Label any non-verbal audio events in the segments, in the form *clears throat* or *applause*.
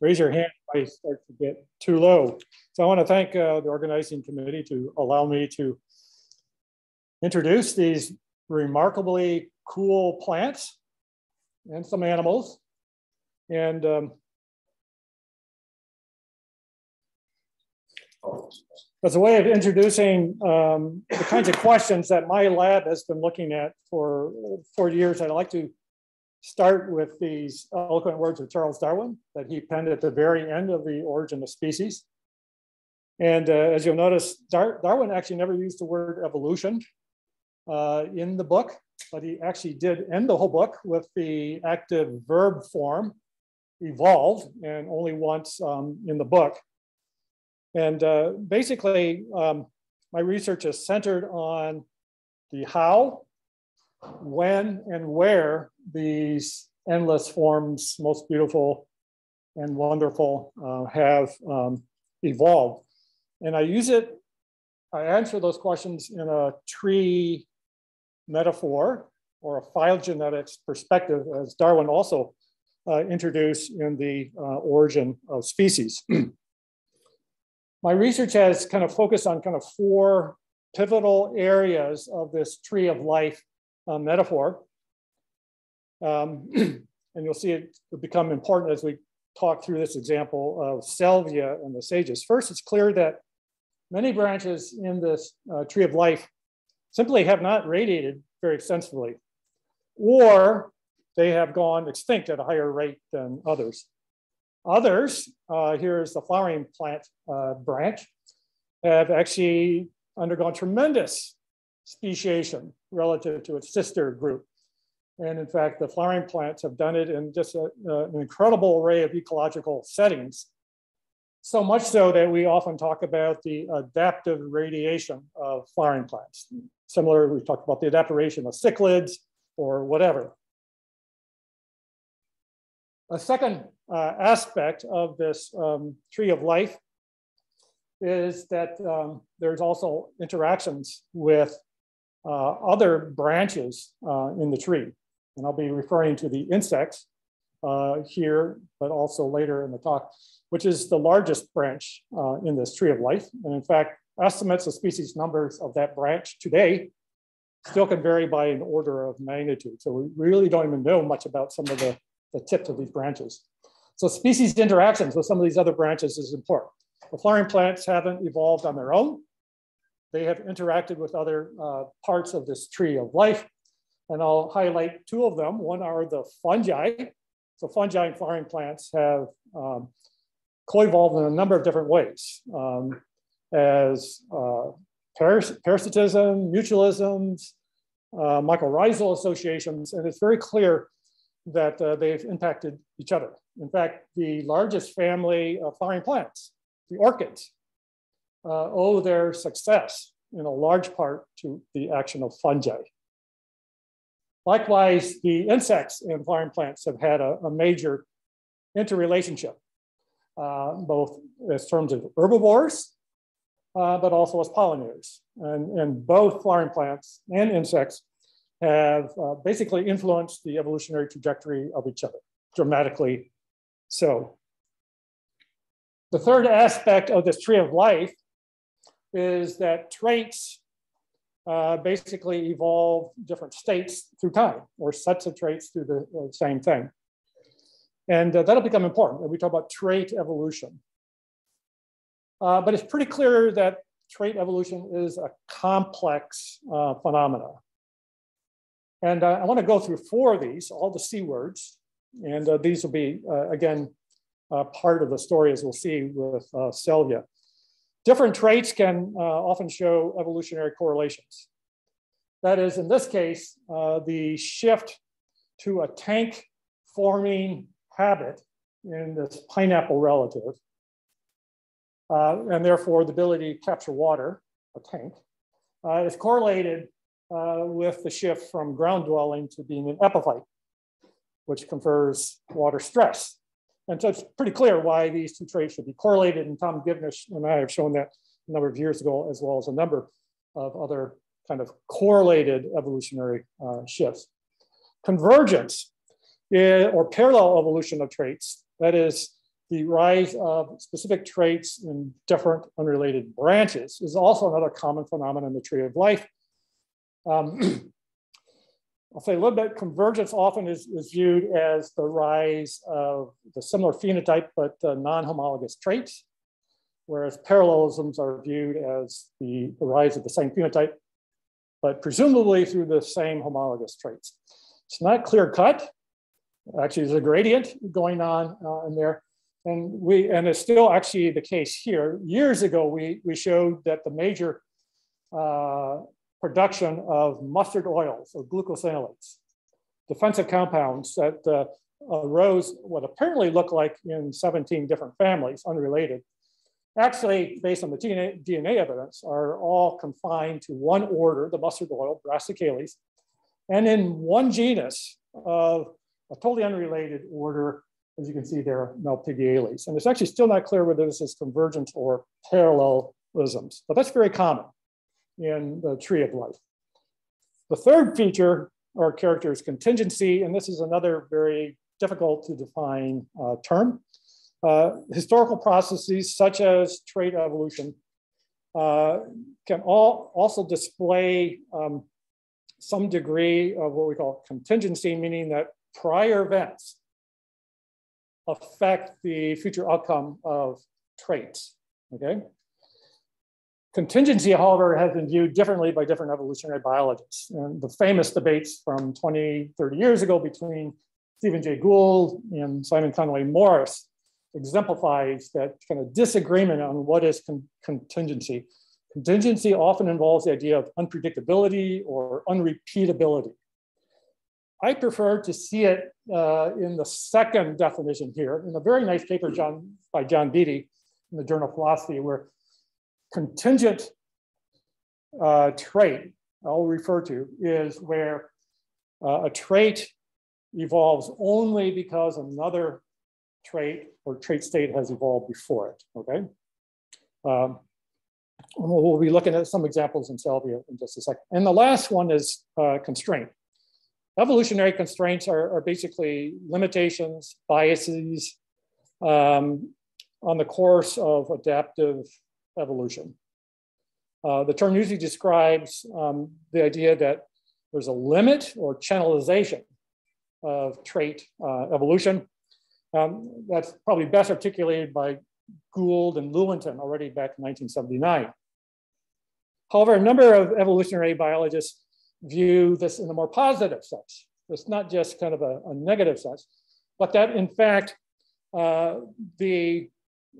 raise your hand if I start to get too low. So I want to thank uh, the organizing committee to allow me to introduce these remarkably cool plants and some animals. And um, as a way of introducing um, the kinds of questions that my lab has been looking at for 40 years, I'd like to start with these eloquent words of Charles Darwin that he penned at the very end of The Origin of Species. And uh, as you'll notice, Dar Darwin actually never used the word evolution uh, in the book, but he actually did end the whole book with the active verb form, evolved, and only once um, in the book. And uh, basically, um, my research is centered on the how, when, and where these endless forms, most beautiful and wonderful, uh, have um, evolved. And I use it, I answer those questions in a tree metaphor or a phylogenetics perspective, as Darwin also uh, introduced in the uh, origin of species. *clears throat* My research has kind of focused on kind of four pivotal areas of this tree of life uh, metaphor. Um, *clears throat* and you'll see it become important as we talk through this example of salvia and the sages. First, it's clear that many branches in this uh, tree of life simply have not radiated very extensively, or they have gone extinct at a higher rate than others. Others, uh, here's the flowering plant uh, branch, have actually undergone tremendous speciation relative to its sister group. And in fact, the flowering plants have done it in just a, uh, an incredible array of ecological settings. So much so that we often talk about the adaptive radiation of flowering plants. Similar, we've talked about the adaptation of cichlids or whatever. A second uh, aspect of this um, tree of life is that um, there's also interactions with uh, other branches uh, in the tree. And I'll be referring to the insects uh, here, but also later in the talk, which is the largest branch uh, in this tree of life. And in fact, estimates of species numbers of that branch today still can vary by an order of magnitude. So we really don't even know much about some of the, the tips of these branches. So species interactions with some of these other branches is important. The flowering plants haven't evolved on their own. They have interacted with other uh, parts of this tree of life. And I'll highlight two of them. One are the fungi. So fungi and flowering plants have um, co-evolved in a number of different ways um, as uh, parasitism, mutualisms, uh, mycorrhizal associations, and it's very clear that uh, they've impacted each other. In fact, the largest family of flowering plants, the orchids, uh, owe their success in a large part to the action of fungi. Likewise, the insects in flowering plants have had a, a major interrelationship, uh, both in terms of herbivores, uh, but also as pollinators. And, and both flowering plants and insects have uh, basically influenced the evolutionary trajectory of each other dramatically so. The third aspect of this tree of life is that traits uh, basically evolve different states through time or sets of traits through the uh, same thing. And uh, that'll become important when we talk about trait evolution. Uh, but it's pretty clear that trait evolution is a complex uh, phenomena. And uh, I want to go through four of these, all the C words. And these will be, again, part of the story as we'll see with salvia. Different traits can uh, often show evolutionary correlations. That is, in this case, uh, the shift to a tank forming habit in this pineapple relative, uh, and therefore the ability to capture water, a tank, uh, is correlated uh, with the shift from ground dwelling to being an epiphyte, which confers water stress. And so it's pretty clear why these two traits should be correlated. And Tom Givnish and I have shown that a number of years ago, as well as a number of other kind of correlated evolutionary uh, shifts. Convergence is, or parallel evolution of traits, that is, the rise of specific traits in different unrelated branches is also another common phenomenon in the tree of life. Um, *clears throat* I'll say a little bit, convergence often is, is viewed as the rise of the similar phenotype, but uh, non-homologous traits, whereas parallelisms are viewed as the, rise of the same phenotype, but presumably through the same homologous traits. It's not clear cut. Actually, there's a gradient going on uh, in there. And we and it's still actually the case here. Years ago, we, we showed that the major uh, production of mustard oils or glucosinolates, defensive compounds that uh, arose what apparently looked like in 17 different families, unrelated, actually, based on the DNA, DNA evidence, are all confined to one order, the mustard oil, Brassicales, and in one genus of a totally unrelated order, as you can see there, Malpighiales. And it's actually still not clear whether this is convergence or parallelisms, but that's very common in the tree of life. The third feature or character is contingency, and this is another very difficult to define uh, term. Uh, historical processes such as trait evolution uh, can all also display um, some degree of what we call contingency, meaning that prior events affect the future outcome of traits, okay? Contingency, however, has been viewed differently by different evolutionary biologists. And the famous debates from 20, 30 years ago between Stephen Jay Gould and Simon Conway Morris exemplifies that kind of disagreement on what is con contingency. Contingency often involves the idea of unpredictability or unrepeatability. I prefer to see it uh, in the second definition here, in a very nice paper John, by John Beatty in the Journal of Philosophy, where contingent uh, trait I'll refer to is where uh, a trait evolves only because another trait or trait state has evolved before it, okay? Um, we'll be looking at some examples in Salvia in just a second. And the last one is uh, constraint. Evolutionary constraints are, are basically limitations, biases um, on the course of adaptive evolution. Uh, the term usually describes um, the idea that there's a limit or channelization of trait uh, evolution. Um, that's probably best articulated by Gould and Lewontin already back in 1979. However, a number of evolutionary biologists view this in a more positive sense. It's not just kind of a, a negative sense, but that in fact, uh, the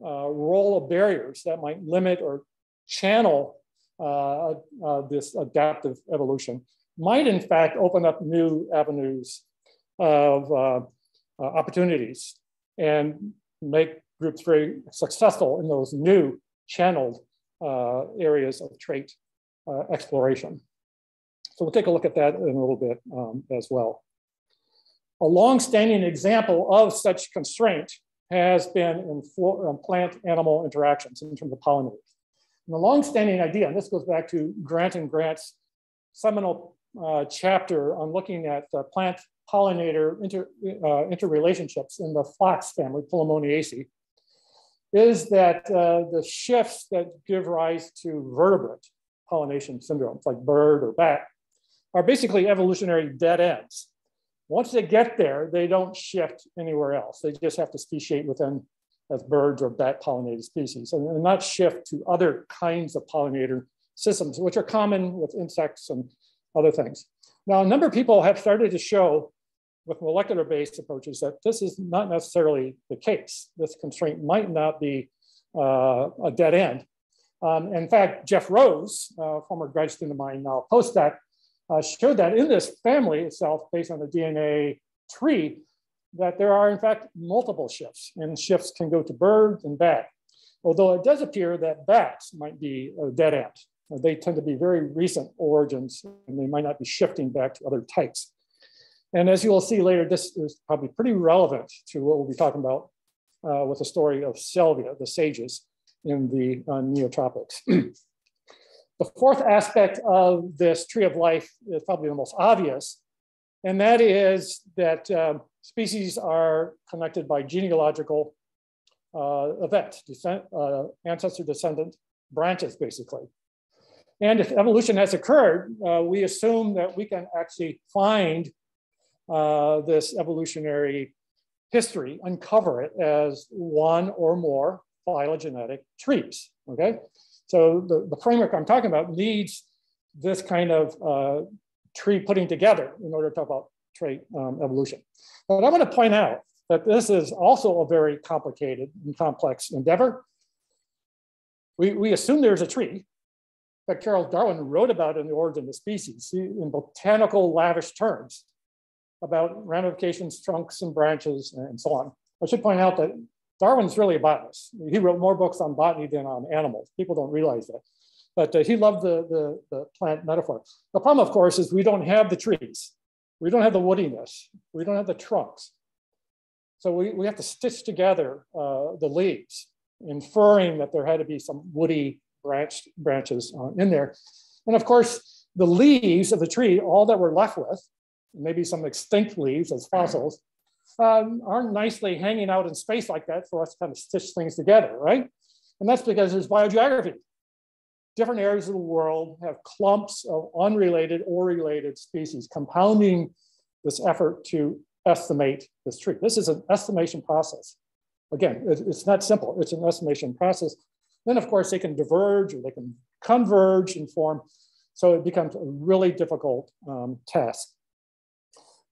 uh, role of barriers that might limit or channel uh, uh, this adaptive evolution might in fact open up new avenues of uh, uh, opportunities and make groups very successful in those new channeled uh, areas of trait exploration. So we'll take a look at that in a little bit um, as well. A long-standing example of such constraint has been in um, plant-animal interactions in terms of pollinators. And the long-standing idea, and this goes back to Grant and Grant's seminal uh, chapter on looking at plant pollinator inter, uh, interrelationships in the phlox family, Polemoniaceae, is that uh, the shifts that give rise to vertebrate pollination syndromes, like bird or bat, are basically evolutionary dead ends. Once they get there, they don't shift anywhere else. They just have to speciate within as birds or bat pollinated species and not shift to other kinds of pollinator systems, which are common with insects and other things. Now, a number of people have started to show with molecular based approaches that this is not necessarily the case. This constraint might not be uh, a dead end. Um, in fact, Jeff Rose, uh, former grad student of mine, now postdoc, uh, showed that in this family itself, based on the DNA tree, that there are in fact multiple shifts and shifts can go to birds and bat. Although it does appear that bats might be a dead end. They tend to be very recent origins and they might not be shifting back to other types. And as you will see later, this is probably pretty relevant to what we'll be talking about uh, with the story of Salvia, the sages in the uh, neotropics. *clears throat* The fourth aspect of this tree of life is probably the most obvious, and that is that uh, species are connected by genealogical uh, event, descent, uh, ancestor descendant branches, basically. And if evolution has occurred, uh, we assume that we can actually find uh, this evolutionary history, uncover it as one or more phylogenetic trees, okay? So the, the framework I'm talking about needs this kind of uh, tree putting together in order to talk about trait um, evolution. But I want to point out that this is also a very complicated and complex endeavor. We, we assume there's a tree that Charles Darwin wrote about in The Origin of Species in botanical lavish terms about ramifications, trunks, and branches, and so on. I should point out that Darwin's really a botanist. He wrote more books on botany than on animals. People don't realize that. But uh, he loved the, the, the, plant metaphor. The problem, of course, is we don't have the trees. We don't have the woodiness. We don't have the trunks. So we, we have to stitch together uh, the leaves, inferring that there had to be some woody branch, branches uh, in there. And of course, the leaves of the tree, all that we're left with, maybe some extinct leaves as fossils, um, aren't nicely hanging out in space like that for us to kind of stitch things together, right? And that's because there's biogeography. Different areas of the world have clumps of unrelated or related species compounding this effort to estimate this tree. This is an estimation process. Again, it's not simple, it's an estimation process. Then of course they can diverge or they can converge and form. So it becomes a really difficult um, task.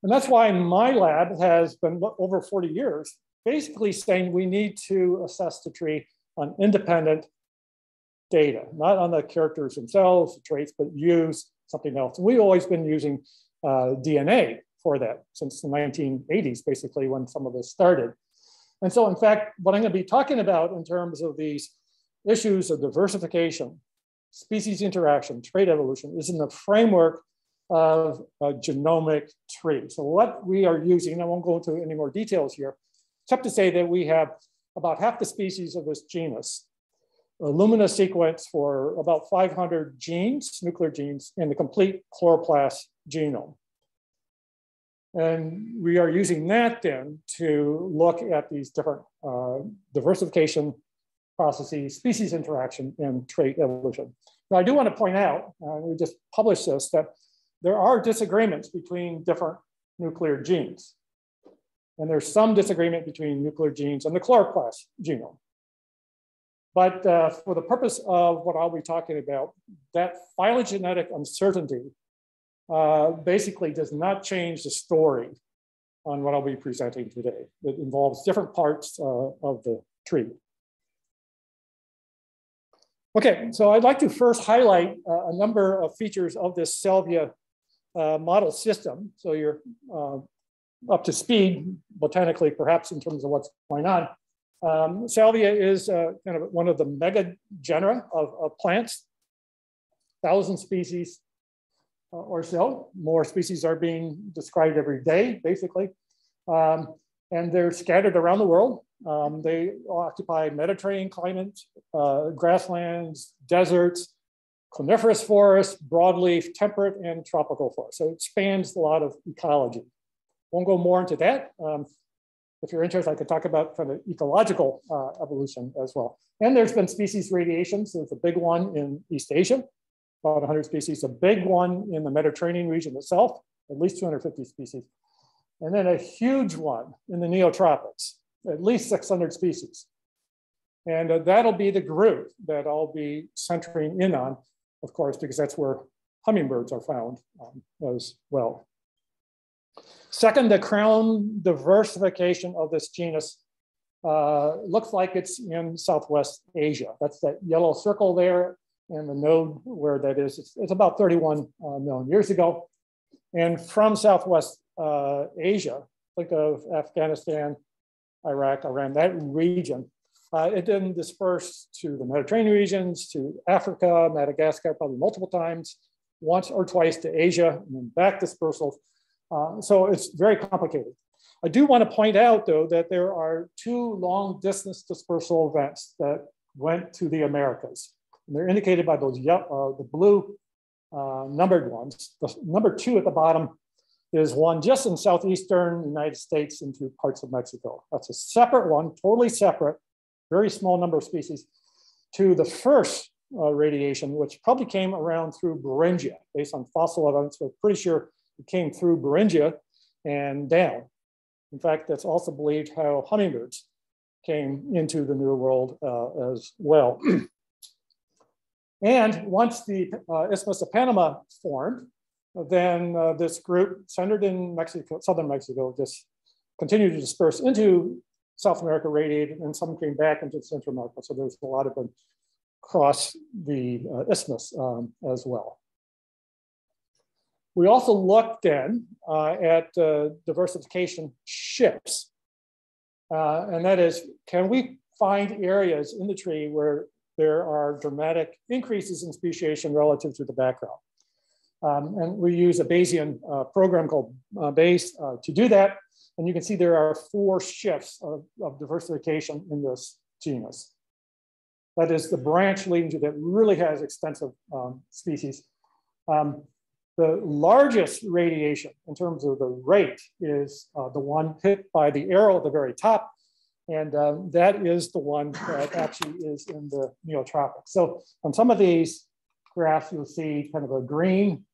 And that's why my lab has been over 40 years, basically saying we need to assess the tree on independent data, not on the characters themselves, the traits, but use something else. We've always been using uh, DNA for that since the 1980s, basically, when some of this started. And so, in fact, what I'm going to be talking about in terms of these issues of diversification, species interaction, trait evolution is in the framework of a genomic tree. So what we are using, I won't go into any more details here, except to say that we have about half the species of this genus, a Illumina sequence for about 500 genes, nuclear genes, in the complete chloroplast genome. And we are using that then to look at these different uh, diversification processes, species interaction, and trait evolution. Now, I do want to point out, uh, we just published this, that there are disagreements between different nuclear genes. And there's some disagreement between nuclear genes and the chloroplast genome. But uh, for the purpose of what I'll be talking about, that phylogenetic uncertainty uh, basically does not change the story on what I'll be presenting today. It involves different parts uh, of the tree. Okay, so I'd like to first highlight uh, a number of features of this salvia uh, model system. So you're uh, up to speed botanically, perhaps in terms of what's going on. Um, salvia is uh, kind of one of the mega genera of, of plants, thousand species uh, or so. More species are being described every day, basically. Um, and they're scattered around the world. Um, they occupy Mediterranean climates, uh, grasslands, deserts, coniferous forests, broadleaf, temperate, and tropical forests. So it spans a lot of ecology. Won't go more into that. Um, if you're interested, I could talk about kind of ecological uh, evolution as well. And there's been species radiation. So There's a big one in East Asia, about 100 species, a big one in the Mediterranean region itself, at least 250 species. And then a huge one in the neotropics, at least 600 species. And uh, that'll be the group that I'll be centering in on, of course, because that's where hummingbirds are found um, as well. Second, the crown diversification of this genus uh, looks like it's in Southwest Asia. That's that yellow circle there and the node where that is. It's, it's about 31 uh, million years ago. And from Southwest uh, Asia, think of Afghanistan, Iraq, Iran, that region. Uh, it then dispersed to the Mediterranean regions, to Africa, Madagascar, probably multiple times, once or twice to Asia, and then back dispersal. Uh, so it's very complicated. I do want to point out, though, that there are two long distance dispersal events that went to the Americas. And they're indicated by those uh, the blue uh, numbered ones. The number two at the bottom is one just in southeastern United States into parts of Mexico. That's a separate one, totally separate very small number of species, to the first uh, radiation, which probably came around through Beringia, based on fossil evidence. We're pretty sure it came through Beringia and down. In fact, that's also believed how hummingbirds came into the New World uh, as well. *clears throat* and once the uh, Isthmus of Panama formed, then uh, this group centered in Mexico, southern Mexico, just continued to disperse into South America, radiated, and some came back into Central America. So there's a lot of them across the uh, isthmus um, as well. We also looked then uh, at uh, diversification shifts. Uh, and that is, can we find areas in the tree where there are dramatic increases in speciation relative to the background? Um, and we use a Bayesian uh, program called uh, Bayes uh, to do that. And you can see there are four shifts of, of diversification in this genus. That is the branch leading to that really has extensive um, species. Um, the largest radiation in terms of the rate is uh, the one hit by the arrow at the very top. And um, that is the one that actually is in the neotropics. So on some of these graphs, you'll see kind of a green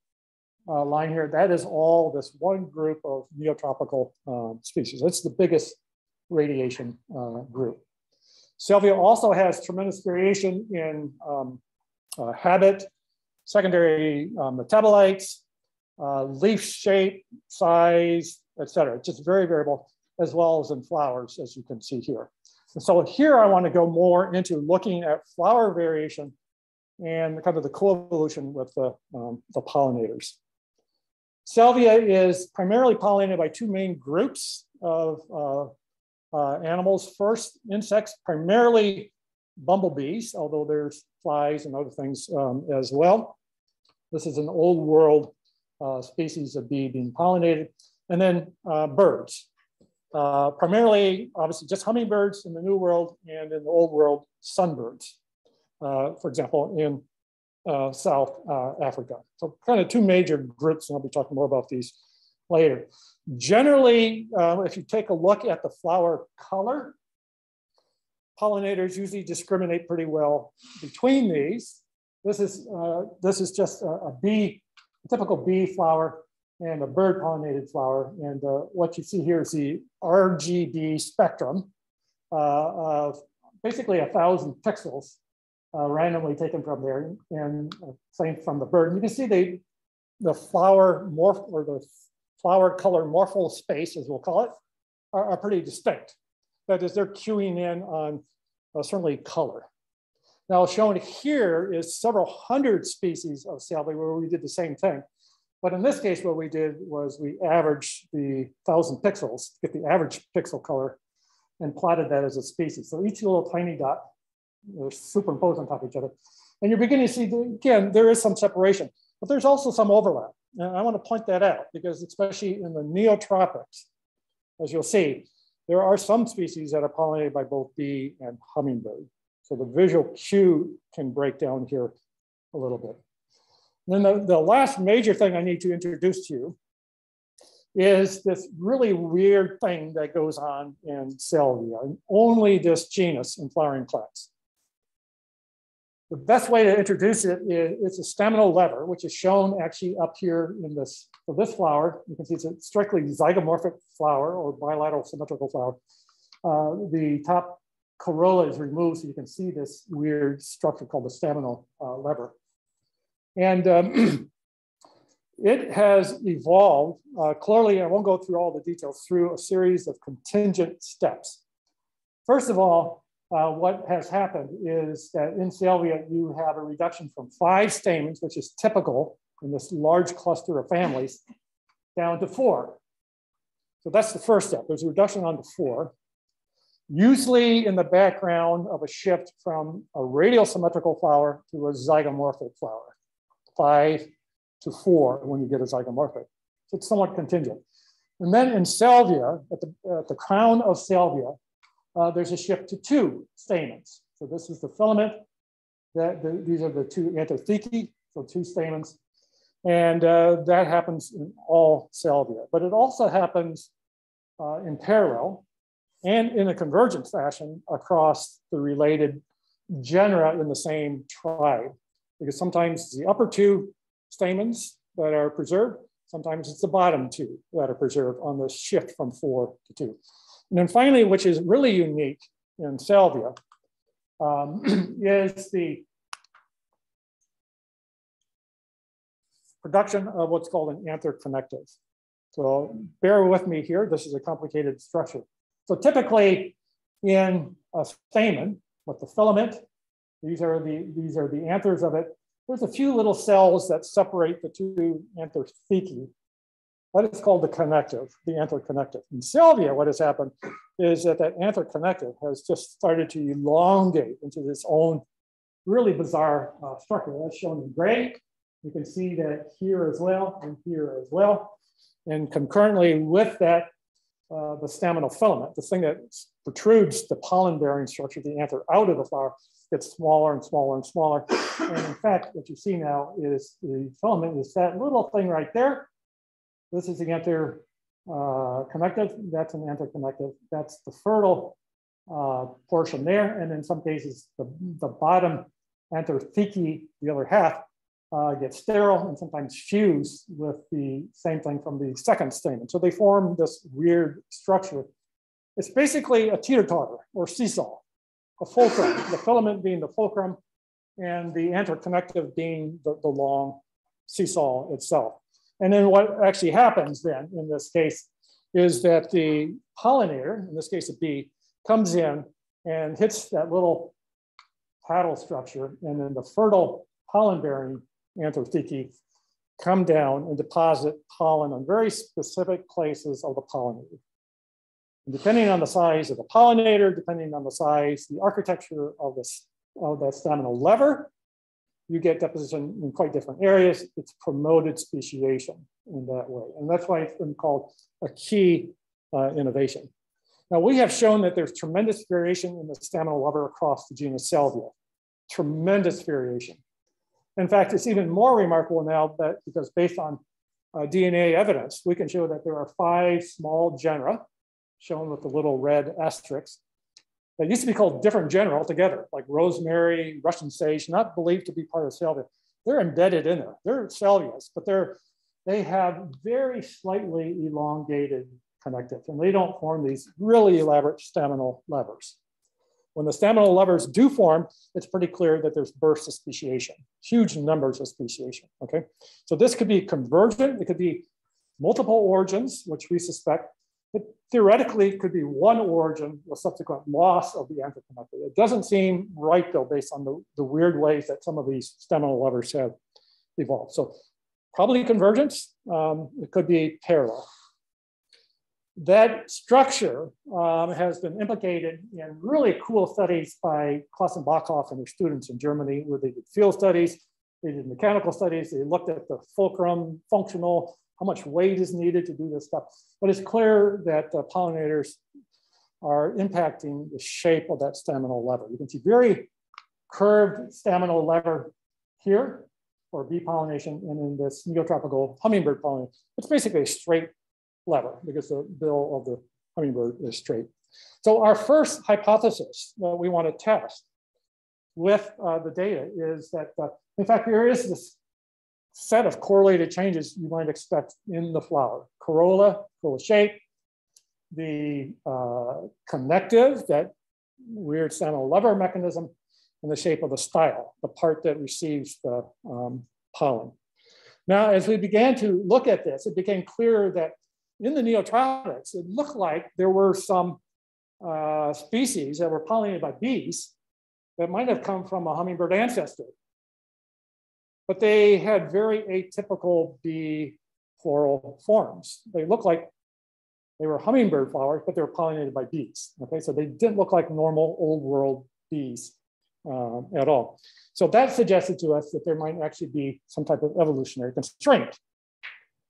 uh, line here. That is all this one group of neotropical uh, species. It's the biggest radiation uh, group. Salvia also has tremendous variation in um, uh, habit, secondary uh, metabolites, uh, leaf shape, size, etc. It's just very variable, as well as in flowers, as you can see here. And so here I want to go more into looking at flower variation and kind of the coevolution with the, um, the pollinators. Salvia is primarily pollinated by two main groups of uh, uh, animals. First, insects, primarily bumblebees, although there's flies and other things um, as well. This is an old world uh, species of bee being pollinated. And then uh, birds, uh, primarily, obviously, just hummingbirds in the New World and in the Old World, sunbirds, uh, for example, in uh, South Africa. So kind of two major groups, and I'll be talking more about these later. Generally, uh, if you take a look at the flower color, pollinators usually discriminate pretty well between these. This is, uh, this is just a, a, bee, a typical bee flower and a bird pollinated flower. And uh, what you see here is the RGB spectrum uh, of basically a thousand pixels uh, randomly taken from there and uh, same from the bird. You can see the, the flower morph or the flower color morphal space, as we'll call it, are, are pretty distinct. That is, they're cueing in on uh, certainly color. Now shown here is several hundred species of salvia where we did the same thing. But in this case, what we did was we averaged the thousand pixels, get the average pixel color and plotted that as a species. So each little tiny dot, they're superimposed on top of each other. And you're beginning to see, again, there is some separation, but there's also some overlap. And I want to point that out because especially in the neotropics, as you'll see, there are some species that are pollinated by both bee and hummingbird. So the visual cue can break down here a little bit. And then the, the last major thing I need to introduce to you is this really weird thing that goes on in Salvia, and only this genus in flowering plants. The best way to introduce it is it's a staminal lever, which is shown actually up here in this, for this flower. You can see it's a strictly zygomorphic flower or bilateral symmetrical flower. Uh, the top corolla is removed so you can see this weird structure called the staminal uh, lever. And um, *clears throat* it has evolved, uh, clearly, I won't go through all the details, through a series of contingent steps. First of all, uh, what has happened is that in salvia, you have a reduction from five stamens, which is typical in this large cluster of families, down to four. So that's the first step. There's a reduction on to four, usually in the background of a shift from a radial symmetrical flower to a zygomorphic flower, five to four when you get a zygomorphic. So it's somewhat contingent. And then in salvia, at the, at the crown of salvia, uh, there's a shift to two stamens. So this is the filament. That the, these are the two anthothecae, so two stamens. And uh, that happens in all salvia. But it also happens uh, in parallel and in a convergent fashion across the related genera in the same tribe. Because sometimes the upper two stamens that are preserved, sometimes it's the bottom two that are preserved on the shift from four to two. And then finally, which is really unique in salvia, um, *clears throat* is the production of what's called an anther connective. So bear with me here. This is a complicated structure. So typically in a stamen with the filament, these are the, these are the anthers of it. There's a few little cells that separate the two anther thecae. That is called the connective, the anther connective. In salvia, what has happened is that that anther connective has just started to elongate into this own really bizarre uh, structure. That's shown in gray. You can see that here as well and here as well. And concurrently with that, uh, the staminal filament, the thing that protrudes the pollen-bearing structure, the anther, out of the flower, gets smaller and smaller and smaller. And in fact, what you see now is the filament is that little thing right there. This is the anther uh, connective. That's an anther connective. That's the fertile uh, portion there. And in some cases, the, the bottom anther thecae, the other half, uh, get sterile and sometimes fuse with the same thing from the second stamen. So they form this weird structure. It's basically a teeter-totter or seesaw, a fulcrum, the filament being the fulcrum and the connective being the, the long seesaw itself. And then what actually happens then in this case is that the pollinator, in this case a bee, comes in and hits that little paddle structure and then the fertile pollen bearing anthothecae come down and deposit pollen on very specific places of the pollinator. And depending on the size of the pollinator, depending on the size, the architecture of, this, of that staminal lever, you get deposition in quite different areas. It's promoted speciation in that way. And that's why it's been called a key uh, innovation. Now we have shown that there's tremendous variation in the staminal lever across the genus Salvia, tremendous variation. In fact, it's even more remarkable now that because based on uh, DNA evidence, we can show that there are five small genera shown with the little red asterisks that used to be called different genera altogether, like rosemary, Russian sage, not believed to be part of salvia. They're embedded in there. They're salvias, but they're they have very slightly elongated connectives, and they don't form these really elaborate staminal levers. When the staminal levers do form, it's pretty clear that there's bursts of speciation, huge numbers of speciation, okay? So this could be convergent, it could be multiple origins, which we suspect, but theoretically it could be one origin with subsequent loss of the anthoconnector. It doesn't seem right though, based on the, the weird ways that some of these staminal levers have evolved. So probably convergence, um, it could be parallel that structure um, has been implicated in really cool studies by Klaas and their students in Germany, where they did field studies, they did mechanical studies, they looked at the fulcrum, functional, how much weight is needed to do this stuff. But it's clear that the pollinators are impacting the shape of that staminal lever. You can see very curved staminal lever here for bee pollination, and in this neotropical hummingbird pollination, it's basically a straight lever because the bill of the hummingbird is straight. So our first hypothesis that we want to test with uh, the data is that, uh, in fact, there is this set of correlated changes you might expect in the flower. Corolla, corolla shape, the uh, connective, that weird staminal lever mechanism, and the shape of the style, the part that receives the um, pollen. Now, as we began to look at this, it became clear that in the neotropics, it looked like there were some uh, species that were pollinated by bees that might have come from a hummingbird ancestor. But they had very atypical bee floral forms. They looked like they were hummingbird flowers, but they were pollinated by bees. Okay, so they didn't look like normal old world bees uh, at all. So that suggested to us that there might actually be some type of evolutionary constraint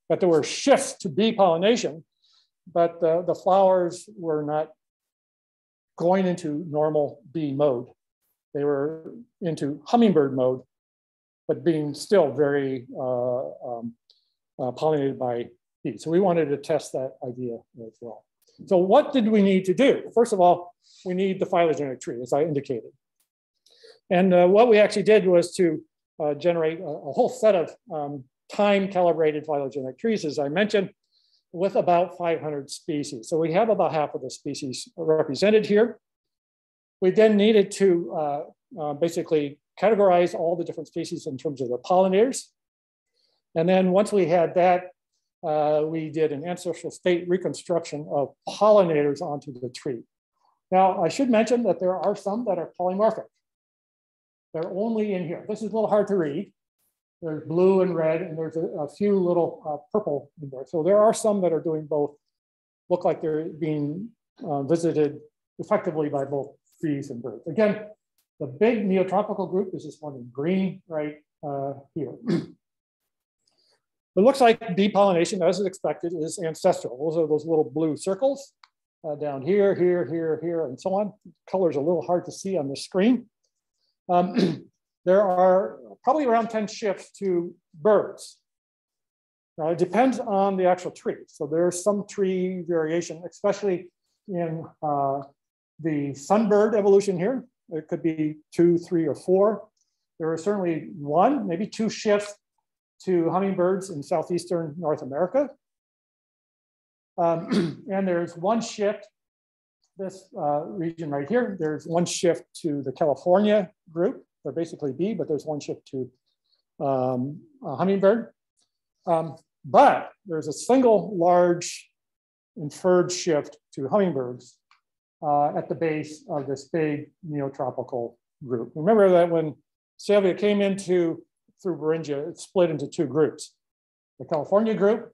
that there were shifts to bee pollination, but the, the flowers were not going into normal bee mode. They were into hummingbird mode, but being still very uh, um, uh, pollinated by bees. So we wanted to test that idea as well. So what did we need to do? First of all, we need the phylogenetic tree, as I indicated. And uh, what we actually did was to uh, generate a, a, whole set of um, time-calibrated phylogenetic trees, as I mentioned, with about 500 species. So we have about half of the species represented here. We then needed to uh, uh basically categorize all the different species in terms of their pollinators. And then once we had that, uh, we did an ancestral state reconstruction of pollinators onto the tree. Now, I should mention that there are some that are polymorphic. They're only in here. This is a little hard to read. There's blue and red, and there's a, a few little uh, purple in there. So there are some that are doing both, look like they're being uh, visited effectively by both trees and birds. Again, the big neotropical group is this one in green right uh, here. It looks like depollination, pollination, as expected, is ancestral. Those are those little blue circles uh, down here, here, here, here, and so on. Color's a little hard to see on the screen. Um, *clears throat* there are probably around 10 shifts to birds. Now, it depends on the actual tree. So there's some tree variation, especially in uh, the sunbird evolution here. It could be two, three, or four. There are certainly one, maybe two shifts to hummingbirds in southeastern North America. Um, *clears throat* and there's one shift, this uh, region right here, there's one shift to the California group. They're basically bee, but there's one shift to um, hummingbird. Um, but there's a single large inferred shift to hummingbirds uh, at the base of this big neotropical group. Remember that when Salvia came into through Beringia, it split into two groups. The California group,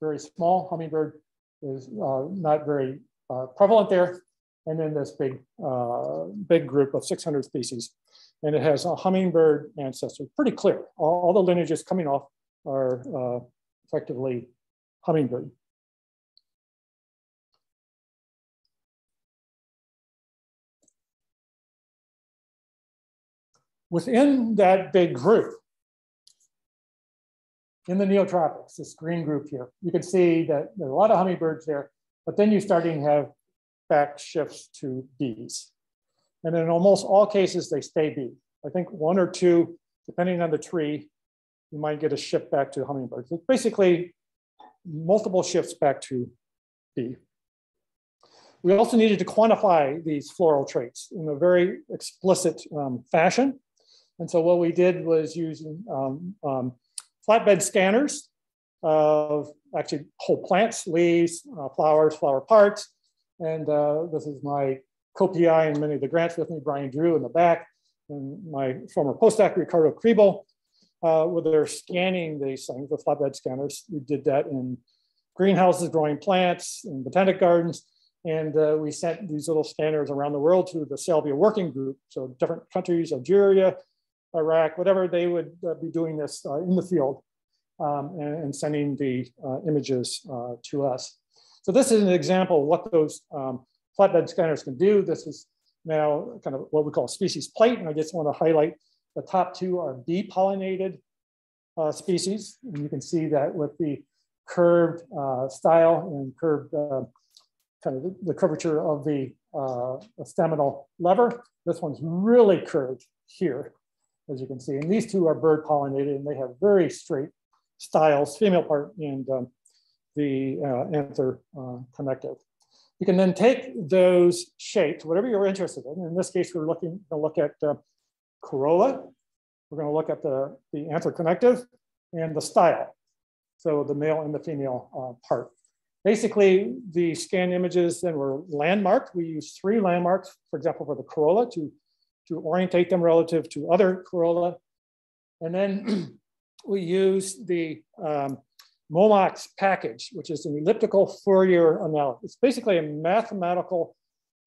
very small hummingbird, is uh, not very uh, prevalent there. And then this big, uh, big group of 600 species. And it has a hummingbird ancestor, pretty clear. All, all the lineages coming off are uh, effectively hummingbird. Within that big group, in the neotropics, this green group here, you can see that there are a lot of hummingbirds there, but then you're starting to have back shifts to bees. And in almost all cases, they stay bee. I think one or two, depending on the tree, you might get a shift back to hummingbirds. It's basically multiple shifts back to bee. We also needed to quantify these floral traits in a very explicit um, fashion. And so what we did was using um, um, flatbed scanners of actually whole plants, leaves, uh, flowers, flower parts. And uh, this is my co-PI and many of the grants with me, Brian Drew in the back, and my former postdoc, Ricardo Kriebel, uh, where they're scanning these things with flatbed scanners. We did that in greenhouses growing plants, in botanic gardens, and uh, we sent these little scanners around the world to the Salvia Working Group. So different countries, Algeria, Iraq, whatever, they would uh, be doing this uh, in the field um, and, and, sending the uh, images uh, to us. So this is an example of what those um, flatbed scanners can do. This is now kind of what we call species plate. And I just want to highlight the top two are bee pollinated uh, species. And you can see that with the curved uh, style and curved kind of the, the curvature of the staminal lever. This one's really curved here as you can see. And these two are bird pollinated and they have very straight styles, female part and um, the uh, anther uh, connective. You can then take those shapes, whatever you're interested in. In this case, we're looking to look at uh, corolla. We're going to look at the, the anther connective and the style. So the male and the female uh, part. Basically, the scan images then were landmarked. We use three landmarks, for example, for the corolla to to orientate them relative to other corolla. And then *clears throat* we use the um, Momocs package, which is an elliptical Fourier analysis. It's basically a mathematical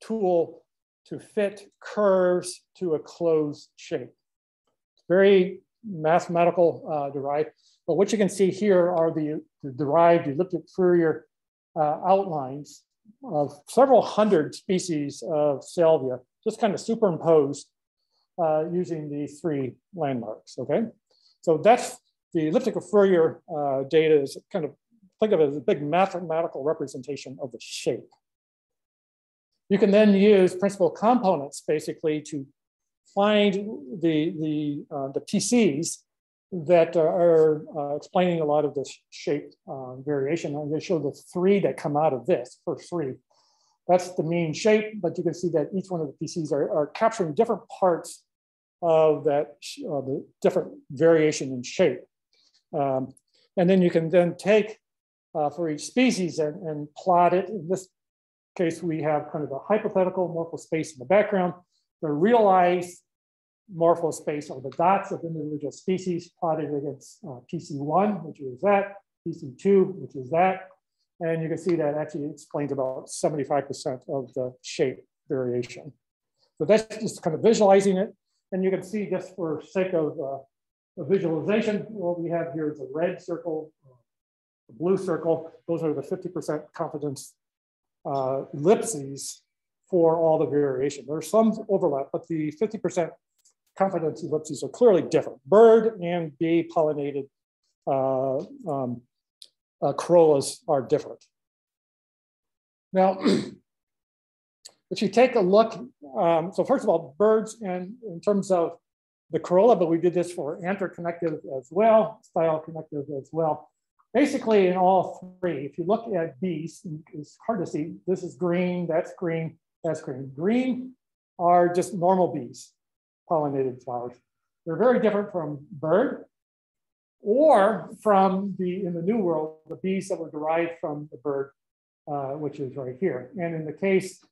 tool to fit curves to a closed shape. It's very mathematical uh, derived, but what you can see here are the, the derived elliptic Fourier uh, outlines of several hundred species of salvia, just kind of superimposed uh, using these three landmarks, okay? So that's the elliptical Fourier uh, data is kind of, think of it as a big mathematical representation of the shape, You can then use principal components basically to find the, the, uh, the PCs that are uh, explaining a lot of this shape uh, variation. I'm going to show the three that come out of this, first three. That's the mean shape, but you can see that each one of the PCs are, are capturing different parts of that, uh, the different variation in shape. Um, and then you can then take uh, for each species and, and plot it. In this case, we have kind of a hypothetical morphospace in the background. The realized morphospace or the dots of individual species plotted against uh, PC1, which is that, PC2, which is that. And you can see that actually explains about 75% of the shape variation. So that's just kind of visualizing it. And you can see just for sake of uh, visualization, what we have here is a red circle, uh, a blue circle. Those are the 50% confidence uh, ellipses for all the variation. There's some overlap, but the 50% confidence ellipses are clearly different. Bird and bee pollinated uh, um, uh, corollas are different. Now, *clears throat* if you take a look, um, so first of all, birds and in terms of the corolla, but we did this for anther connective as well, style connective as well. Basically in all three, if you look at bees, it's hard to see, this is green, that's green, that's green. Green are just normal bees pollinated flowers. They're very different from bird or from the, in the New World, the bees that were derived from the bird, uh, which is right here. And in the case,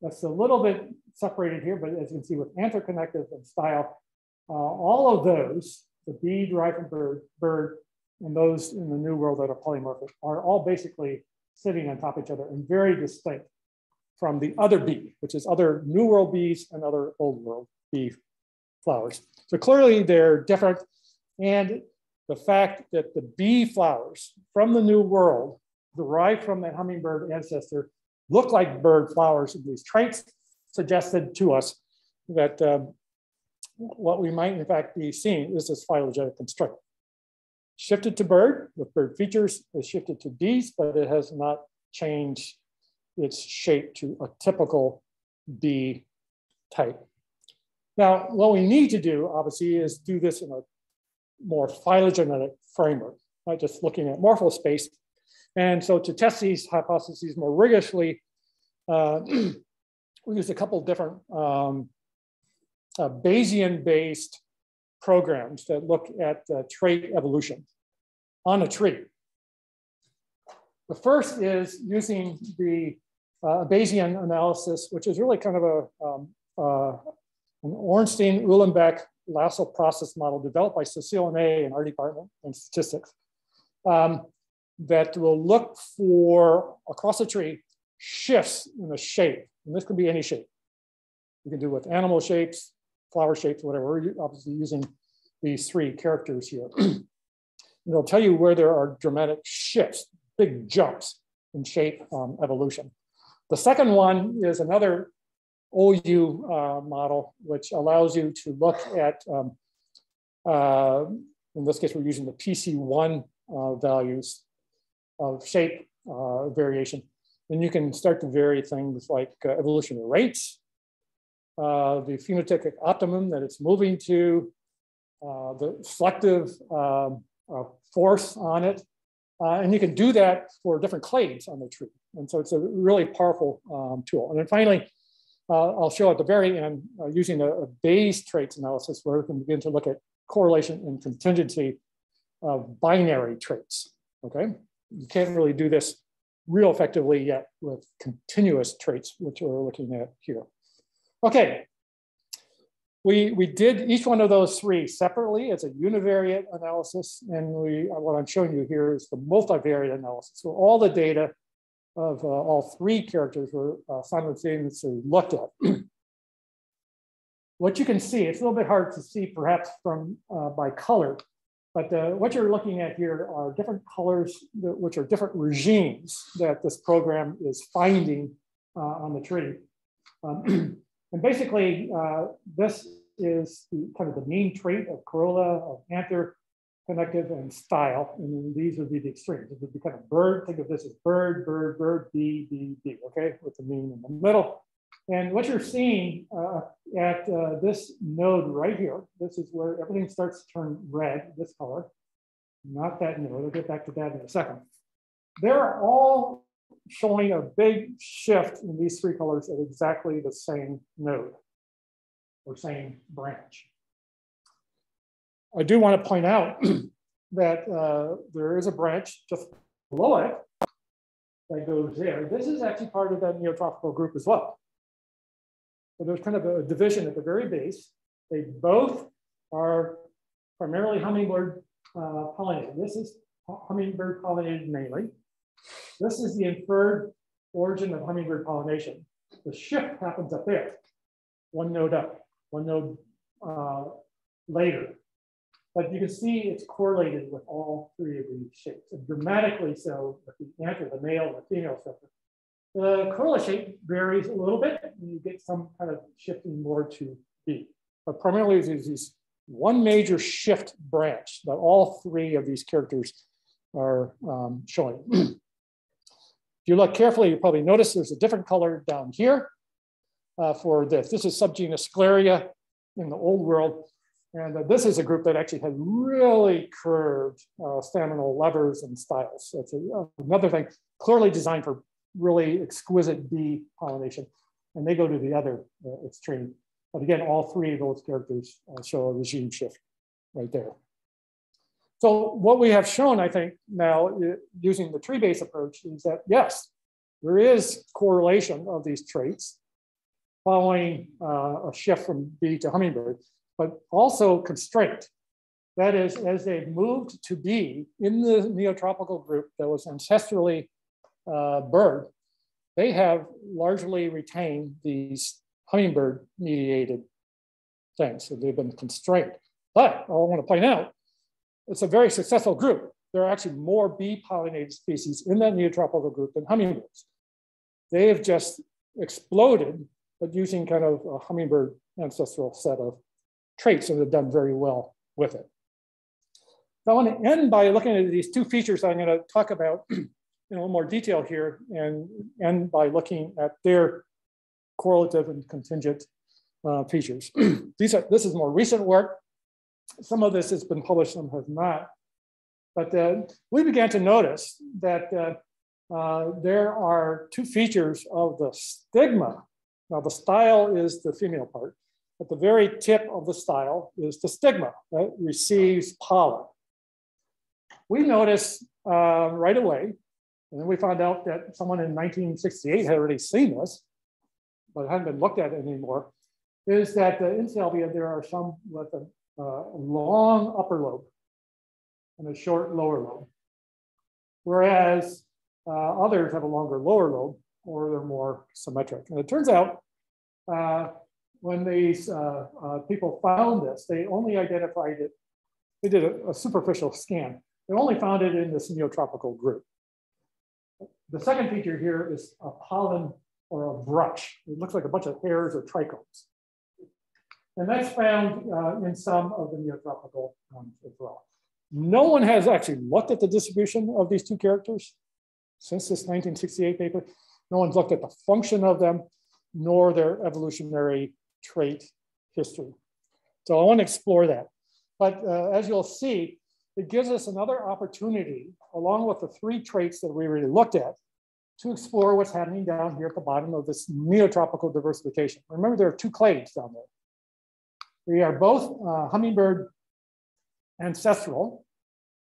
that's a little bit separated here, but as you can see with anther connective and style, uh, all of those, the bee derived from bird, bird, and those in the New World that are polymorphic, are all basically sitting on top of each other and very distinct from the other bee, which is other New World bees and other Old World bee flowers. So clearly they're different. And the fact that the bee flowers from the New World derived from that hummingbird ancestor look like bird flowers in these traits suggested to us that um, what we might in fact be seeing is this phylogenetic constraint. Shifted to bird with bird features is shifted to bees, but it has not changed its shape to a typical bee type. Now, what we need to do, obviously, is do this in a more phylogenetic framework, just looking at morphospace. And so to test these hypotheses more rigorously, uh, *clears throat* we used a couple different um, uh, Bayesian-based programs that look at uh, trait evolution on a tree. The first is using the uh, Bayesian analysis, which is really kind of a um, uh, an Ornstein Uhlenbeck lasso process model developed by Cécile Ané in our department in statistics um, that will look for across a tree shifts in the shape. And this could be any shape. You can do with animal shapes, flower shapes, whatever. We're obviously using these three characters here. *clears throat* and it'll tell you where there are dramatic shifts, big jumps in shape um, evolution. The second one is another OU uh, model, which allows you to look at, um, uh, in this case, we're using the PC1 uh, values of shape uh, variation. And you can start to vary things like uh, evolutionary rates, uh, the phenotypic optimum that it's moving to, the selective um, force on it. and you can do that for different clades on the tree. And so it's a really powerful um, tool. And then finally, I'll show at the very end uh, using a, a Bayes traits analysis where we can begin to look at correlation and contingency of binary traits, okay? You can't really do this real effectively yet with continuous traits, which we're looking at here. Okay, we, we did each one of those three separately as a univariate analysis, and we what I'm showing you here is the multivariate analysis. So all the data of uh, all three characters were uh, simultaneously looked at. what you can see, it's a little bit hard to see perhaps from uh, by color, but uh, what you're looking at here are different colors, that, which are different regimes that this program is finding uh, on the tree. Um, *clears throat* and basically, uh, this is the, kind of the mean trait of corolla, of anther, connective and style. And these would be the extremes. It would be kind of bird. Think of this as bird, bird, bird, bee, bee, bee, okay? With the mean in the middle. And what you're seeing uh, at uh, this node right here, this is where everything starts to turn red, this color, not that node, I'll get back to that in a second. They're all showing a big shift in these three colors at exactly the same node or same branch. I do want to point out *clears throat* that uh, there is a branch just below it that goes there. This is actually part of that neotropical group as well. So there's kind of a division at the very base. They both are primarily hummingbird uh, pollinated. This is hummingbird pollinated mainly. This is the inferred origin of hummingbird pollination. The shift happens up there, one node up, one node uh, later. But you can see it's correlated with all three of these shapes, and dramatically so with the anther, the male and the female structure. The corolla shape varies a little bit, and you get some kind of shifting more to bee. But primarily there's these one major shift branch that all three of these characters are um, showing. *clears throat* if you look carefully, you probably notice there's a different color down here uh, for this. This is subgenus Sclarea in the old world. And uh, this is a group that actually had really curved uh, staminal levers and styles. It's another thing clearly designed for really exquisite bee pollination. And they go to the other uh, extreme. But again, all three of those characters uh, show a regime shift right there. So what we have shown, I think, now uh, using the tree-based approach is that yes, there is correlation of these traits following uh, a shift from bee to hummingbird, but also constraint. That is, as they moved to bee in the neotropical group that was ancestrally uh, bird, they have largely retained these hummingbird mediated things. So they've been constrained. But I want to point out, it's a very successful group. There are actually more bee pollinated species in that neotropical group than hummingbirds. They have just exploded, but using kind of a hummingbird ancestral set of traits that have done very well with it. I want to end by looking at these two features I'm going to talk about *clears throat* in a little more detail here and end by looking at their correlative and contingent uh, features. *clears throat* These are, this is more recent work. Some of this has been published, some has not. But uh, we began to notice that uh, uh there are two features of the stigma. Now the style is the female part. At the very tip of the style is the stigma that receives pollen. We noticed uh, right away, and then we found out that someone in 1968 had already seen this, but hadn't been looked at anymore, is that uh, in there are some with a, uh, long upper lobe and a short lower lobe, whereas uh, others have a longer lower lobe or they're more symmetric. And it turns out uh, when these uh, uh, people found this, they only identified it, they did a, a, superficial scan. They only found it in this neotropical group. The second feature here is a pollen or a brush. It looks like a bunch of hairs or trichomes. And that's found uh, in some of the neotropical ones as well. No one has actually looked at the distribution of these two characters since this 1968 paper. No one's looked at the function of them, nor their evolutionary trait history. So I want to explore that. But uh, as you'll see, it gives us another opportunity, along with the three traits that we already looked at, to explore what's happening down here at the bottom of this neotropical diversification. Remember, there are two clades down there. We are both uh, hummingbird ancestral.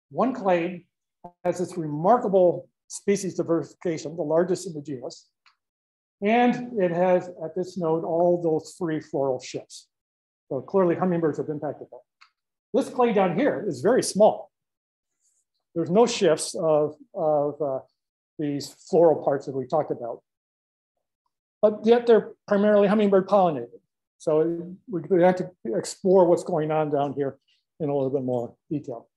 One clade has this remarkable species diversification, the largest in the genus. And it has at this node all those three floral shifts. So clearly hummingbirds have impacted that. This clade down here is very small. There's no shifts of, of uh, these floral parts that we talked about. But yet they're primarily hummingbird pollinated. So we have to explore what's going on down here in a little bit more detail.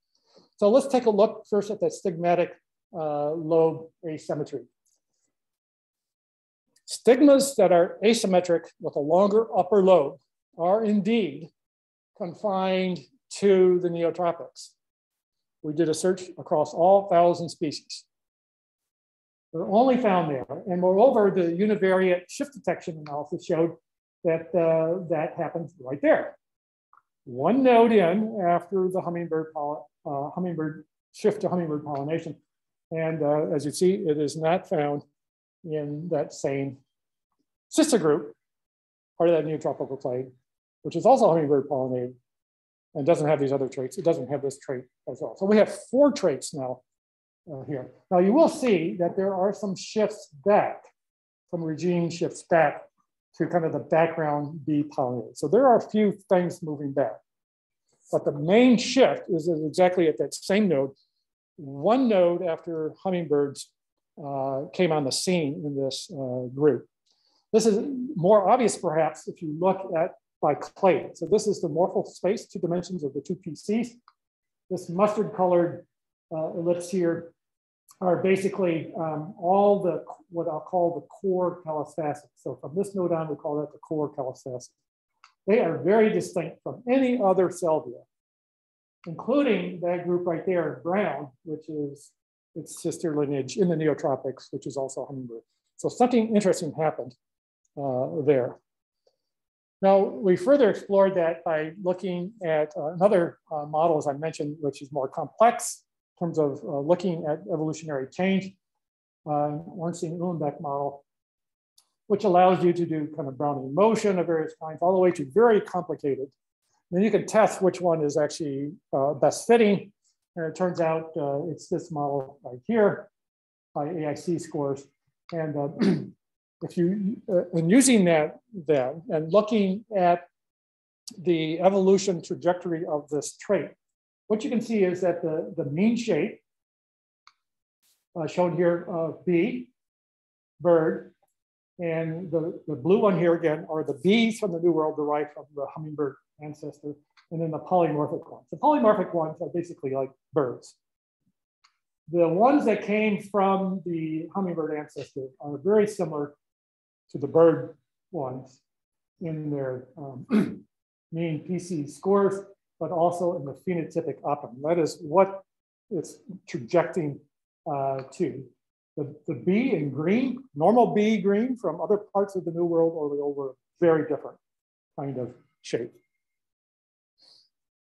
So let's take a look first at the stigmatic uh, lobe asymmetry. Stigmas that are asymmetric with a longer upper lobe are indeed confined to the neotropics. We did a search across all thousand species. They're only found there. And moreover, the univariate shift detection analysis showed that uh, that happens right there. One node in after the hummingbird, uh, hummingbird shift to hummingbird pollination. And uh, as you see, it is not found in that same sister group, part of that neotropical clade, which is also hummingbird pollinated and doesn't have these other traits. It doesn't have this trait as well. So we have four traits now uh, here. Now you will see that there are some shifts back, some regime shifts back to kind of the background bee pollinated. So there are a few things moving back. But the main shift is exactly at that same node. One node after hummingbirds uh, came on the scene in this uh, group. This is more obvious perhaps if you look at by clade. So this is the morphospace, two dimensions of the two PCs. This mustard colored uh, ellipse here are basically um, all the, what I'll call the core Calosphace So from this node on, we call that the core Calosphace They are very distinct from any other salvia, including that group right there in brown, which is its sister lineage in the neotropics, which is also hummingbird. So something interesting happened uh, there. Now, we further explored that by looking at uh, another uh, model, as I mentioned, which is more complex in terms of uh, looking at evolutionary change, uh, Ornstein-Uhlenbeck model, which allows you to do kind of Brownian motion of various kinds, all the way to very complicated. Then you can test which one is actually uh, best fitting. And it turns out uh, it's this model right here by AIC scores. And uh, *clears throat* if you, uh, in using that then and looking at the evolution trajectory of this trait, what you can see is that the, the mean shape uh, shown here of bee, bird, and the, the blue one here again are the bees from the New World derived from the hummingbird ancestor, and then the polymorphic ones. The polymorphic ones are basically like birds. The ones that came from the hummingbird ancestor are very similar to the bird ones in their um, *clears throat* mean PC scores, but also in the phenotypic optimum. That is what it's trajecting uh, to. The, the bee in green, normal bee green from other parts of the New World or the Old World, very different kind of shape.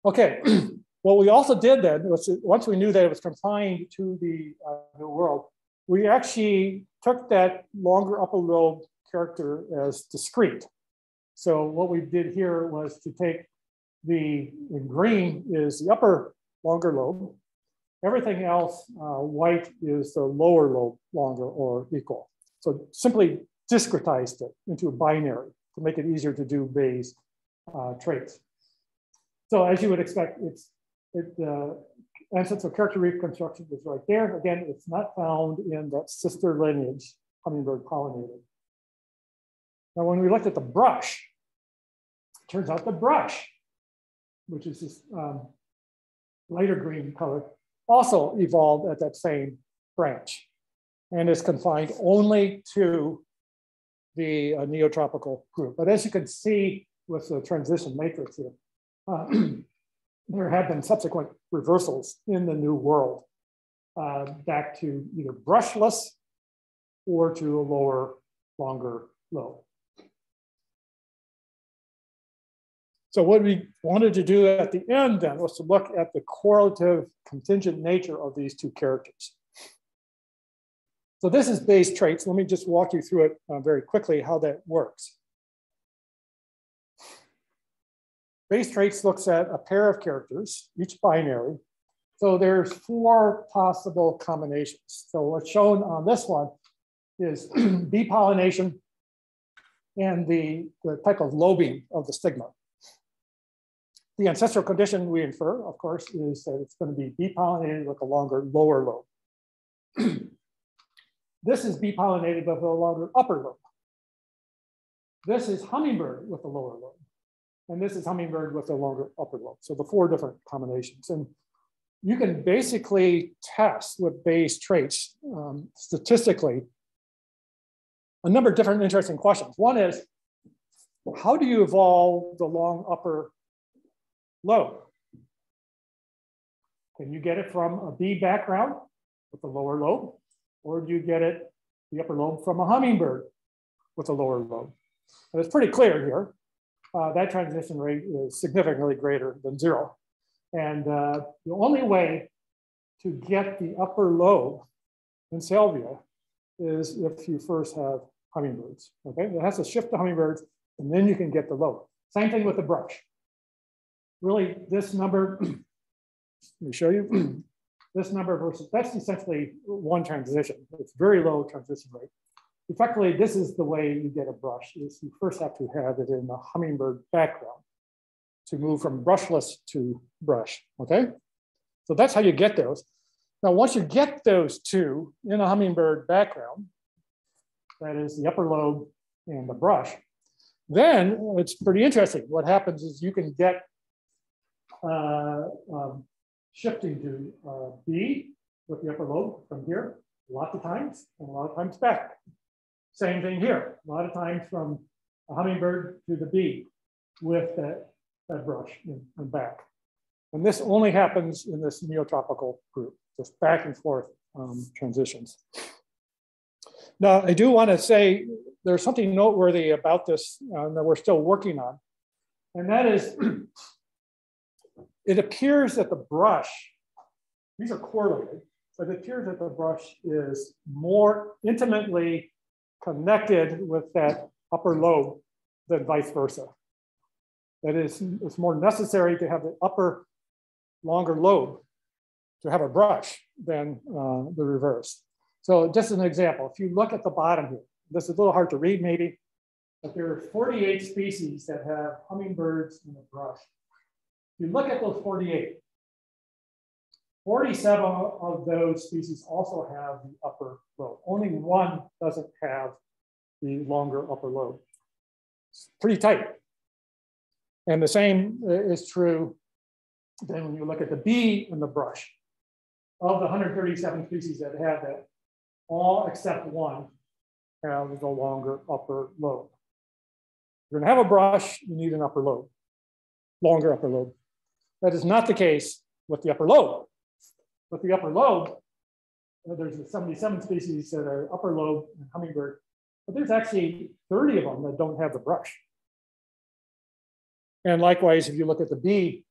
Okay, *clears throat* what we also did then was once we knew that it was confined to the uh, New World, we actually took that longer upper lobe character as discrete. So what we did here was to take the, in green is the upper longer lobe. Everything else, uh, white is the lower lobe longer or equal. So simply discretized it into a binary to make it easier to do Bayes uh, traits. So as you would expect, it's it, uh, ancestral character reconstruction is right there. Again, it's not found in that sister lineage, hummingbird pollinated. Now, when we looked at the brush, turns out the brush, which is this um, lighter green color, also evolved at that same branch and is confined only to the uh, neotropical group. But as you can see with the transition matrix here, uh, *clears throat* there have been subsequent reversals in the new world uh, back to either brushless or to a lower, longer low. So what we wanted to do at the end then was to look at the correlative contingent nature of these two characters. So this is Bayes traits. Let me just walk you through it uh, very quickly how that works. Bayes traits looks at a pair of characters, each binary. So there's four possible combinations. So what's shown on this one is *clears throat* bee pollination and the, the type of lobing of the stigma. The ancestral condition we infer, of course, is that it's going to be bee pollinated with a longer lower lobe. *clears throat* this is bee pollinated with a longer upper lobe. This is hummingbird with a lower lobe. And this is hummingbird with a longer upper lobe. So the four different combinations. And you can basically test with Bayes traits um, statistically a number of different interesting questions. One is, how do you evolve the long upper lobe. Can you get it from a bee background with the lower lobe? or do you get it, the upper lobe, from a hummingbird with a lower lobe? And it's pretty clear here. Uh, that transition rate is significantly greater than zero. And uh, the only way to get the upper lobe in salvia is if you first have hummingbirds. Okay, it has to shift to hummingbirds, and then you can get the lobe. Same thing with the brush. Really, this number, *clears throat* let me show you. *clears throat* this number versus, that's essentially one transition. It's very low transition rate. Effectively, this is the way you get a brush, is you first have to have it in a hummingbird background to move from brushless to brush, okay? So that's how you get those. Now, once you get those two in a hummingbird background, that is the upper lobe and the brush, then it's pretty interesting. What happens is you can get uh, um, shifting to uh, bee with the upper lobe from here, lots of times, and a lot of times back. Same thing here, a lot of times from a hummingbird to the bee with that, that brush and, back. And this only happens in this neotropical group, just back and forth um, transitions. Now, I do want to say there's something noteworthy about this uh, that we're still working on, and that is *clears throat* it appears that the brush, these are correlated, but it appears that the brush is more intimately connected with that upper lobe than vice versa. That is, it's more necessary to have the upper longer lobe to have a brush than uh, the reverse. So just an example, if you look at the bottom here, this is a little hard to read maybe, but there are 48 species that have hummingbirds in a brush. If you look at those 48, 47 of those species also have the upper lobe. Only one doesn't have the longer upper lobe. It's pretty tight. And the same is true then when you look at the bee in the brush. Of the 137 species that have that, all except one have the longer upper lobe. If you're gonna have a brush, you need an upper lobe, longer upper lobe. That is not the case with the upper lobe. With the upper lobe, uh, there's 77 species that are upper lobe and hummingbird, but there's actually 30 of them that don't have the brush. And likewise, if you look at the bee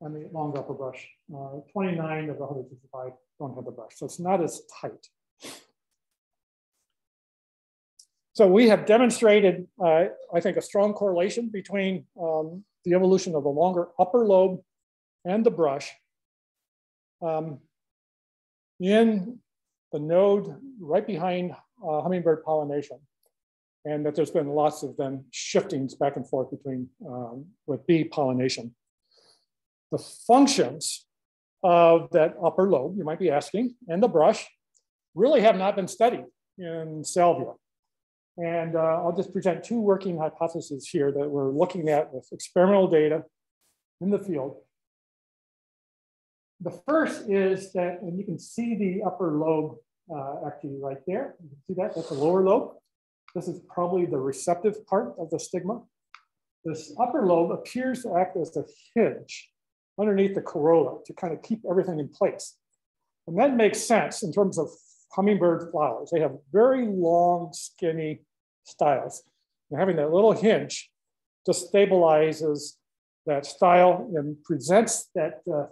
and the long upper brush, uh, 29 of the 155 don't have the brush. So it's not as tight. So we have demonstrated, uh, I think, a strong correlation between um, the evolution of the longer upper lobe and the brush um, in the node right behind uh, hummingbird pollination. And that there's been lots of them shiftings back and forth between um, with bee pollination. The functions of that upper lobe, you might be asking, and the brush really have not been studied in salvia. And uh, I'll just present two working hypotheses here that we're looking at with experimental data in the field. The first is that, and you can see the upper lobe uh, actually right there. You can see that, that's the lower lobe. This is probably the receptive part of the stigma. This upper lobe appears to act as a hinge underneath the corolla to kind of keep everything in place. And that makes sense in terms of hummingbird flowers. They have very long, skinny styles. And having that little hinge just stabilizes that style and presents that uh,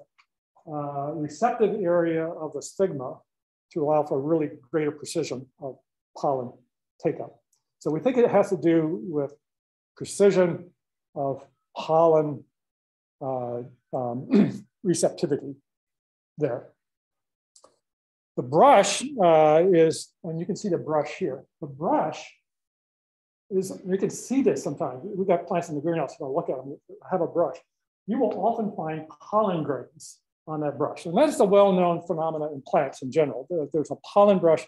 uh, receptive area of the stigma to allow for really greater precision of pollen take-up. So we think it has to do with precision of pollen uh, um, *clears throat* receptivity there. The brush uh, is, and you can see the brush here. The brush is, you can see this sometimes. We've got plants in the greenhouse, if I look at them, have a brush. You will often find pollen grains on that brush. And that's a well-known phenomenon in plants in general. There's a pollen brush,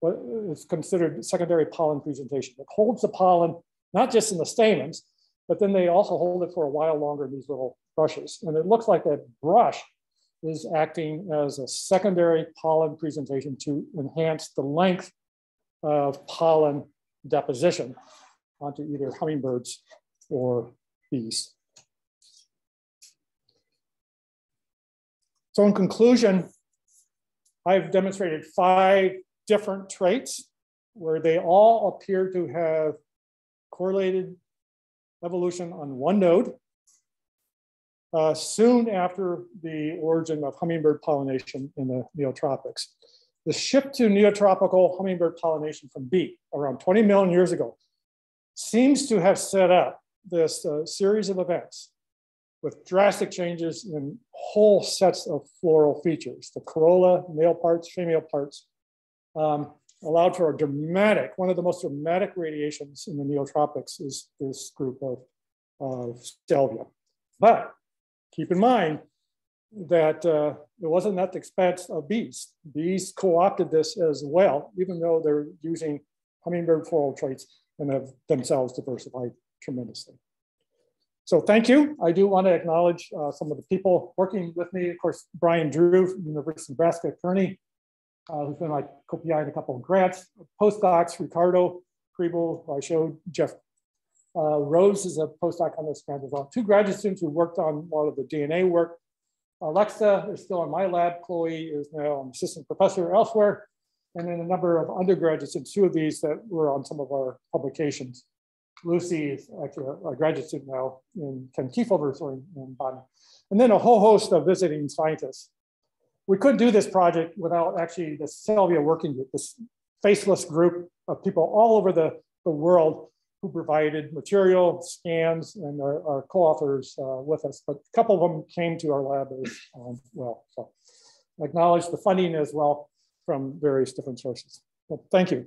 what is considered secondary pollen presentation. It holds the pollen, not just in the stamens, but then they also hold it for a while longer in these little brushes. And it looks like that brush is acting as a secondary pollen presentation to enhance the length of pollen deposition onto either hummingbirds or bees. So in conclusion, I've demonstrated five different traits where they all appear to have correlated evolution on one node uh, soon after the origin of hummingbird pollination in the neotropics. The shift to neotropical hummingbird pollination from bee around 20 million years ago seems to have set up this uh, series of events with drastic changes in whole sets of floral features. The corolla, male parts, female parts, um, allowed for a dramatic, one of the most dramatic radiations in the neotropics is this group of, of salvia. But keep in mind that uh, it wasn't at the expense of bees. Bees co-opted this as well, even though they're using hummingbird floral traits and have themselves diversified tremendously. So thank you. I do want to acknowledge uh, some of the people working with me. Of course, Brian Drew from University of Nebraska Kearney, uh, who's been my co-PI in a couple of grants. Postdocs, Ricardo Kriebel, I showed Jeff uh, Rose is a postdoc on this grant as well. Two graduate students who worked on a lot of the DNA work. Alexa is still in my lab. Chloe is now an assistant professor elsewhere. And then a number of undergraduate students, two of these that were on some of our publications. Lucy is actually a, graduate student now in Ken Keefover-Ring's in, in botany. And then a whole host of visiting scientists. We couldn't do this project without actually the Salvia working group, this faceless group of people all over the, the world who provided material, scans, and our, our co-authors uh, with us. But a couple of them came to our lab as um, well. So I acknowledge the funding as well from various different sources. Well, thank you.